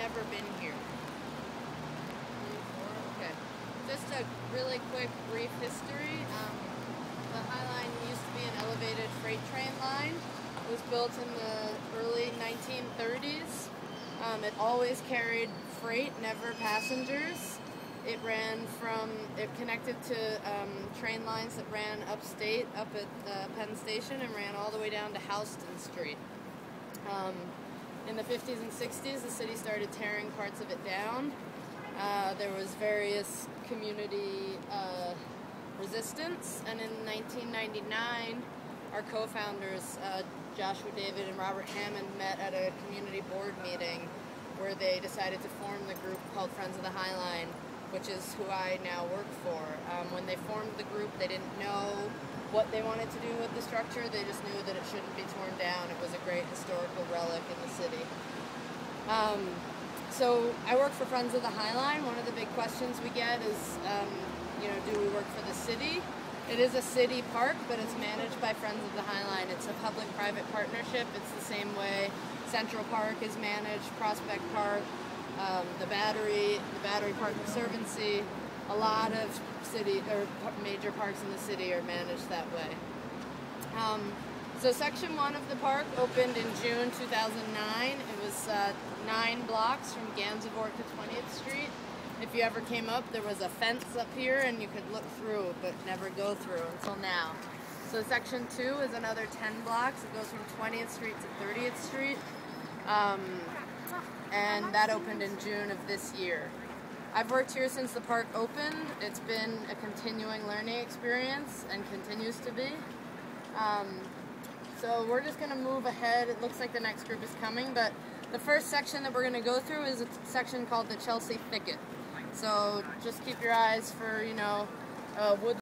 never been here? Okay. Just a really quick, brief history. Um, the High Line used to be an elevated freight train line. It was built in the early 1930s. Um, it always carried freight, never passengers. It ran from, it connected to um, train lines that ran upstate, up at uh, Penn Station, and ran all the way down to Houston Street. Um, in the 50s and 60s, the city started tearing parts of it down. Uh, there was various community uh, resistance, and in 1999, our co-founders, uh, Joshua David and Robert Hammond, met at a community board meeting where they decided to form the group called Friends of the High Line which is who I now work for. Um, when they formed the group, they didn't know what they wanted to do with the structure. They just knew that it shouldn't be torn down. It was a great historical relic in the city. Um, so I work for Friends of the High Line. One of the big questions we get is, um, you know, do we work for the city? It is a city park, but it's managed by Friends of the High Line. It's a public-private partnership. It's the same way Central Park is managed, Prospect Park, um, the Battery, the Battery Park Conservancy, a lot of city or major parks in the city are managed that way. Um, so section one of the park opened in June 2009. It was uh, nine blocks from Gansevoort to 20th Street. If you ever came up, there was a fence up here and you could look through but never go through until now. So section two is another 10 blocks. It goes from 20th Street to 30th Street. Um, and that opened in June of this year. I've worked here since the park opened. It's been a continuing learning experience and continues to be. Um, so we're just going to move ahead. It looks like the next group is coming, but the first section that we're going to go through is a section called the Chelsea Thicket. So just keep your eyes for, you know, uh, wood